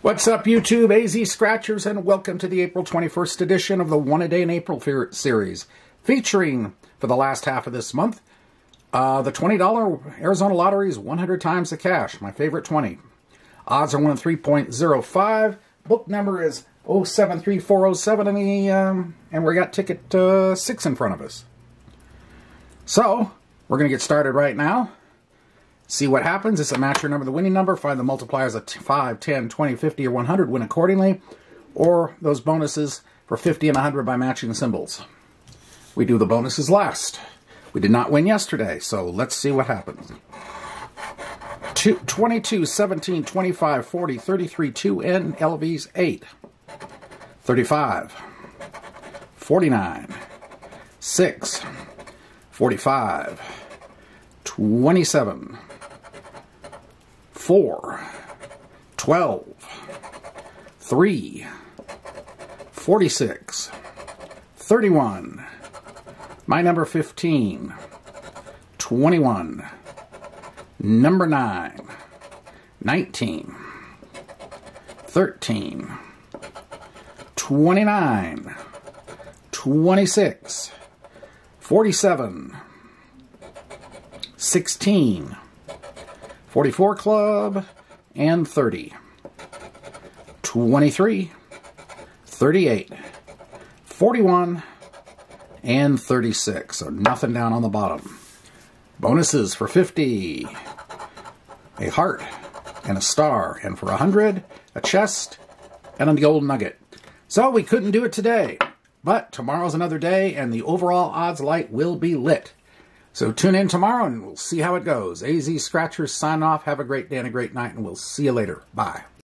What's up, YouTube? AZ Scratchers, and welcome to the April 21st edition of the One A Day in April series, featuring, for the last half of this month, uh, the $20 Arizona Lottery's 100 times the cash, my favorite 20. Odds are 1 in 3.05. Book number is 073407, and, the, um, and we got ticket uh, 6 in front of us. So, we're going to get started right now. See what happens. It's a match your number, the winning number. Find the multipliers of 5, 10, 20, 50, or 100. Win accordingly. Or those bonuses for 50 and 100 by matching the symbols. We do the bonuses last. We did not win yesterday, so let's see what happens. Two, 22, 17, 25, 40, 33, 2, N, LVs, 8. 35, 49, 6, 45, 27, 4, 12, 3, 46, 31, my number 15, 21, number 9, 19, 13, 29, 26, 47, 16, 44 Club, and 30. 23, 38, 41, and 36. So nothing down on the bottom. Bonuses for 50, a heart, and a star. And for 100, a chest, and a gold nugget. So we couldn't do it today. But tomorrow's another day, and the overall odds light will be lit. So tune in tomorrow and we'll see how it goes. AZ Scratchers sign off. Have a great day and a great night, and we'll see you later. Bye.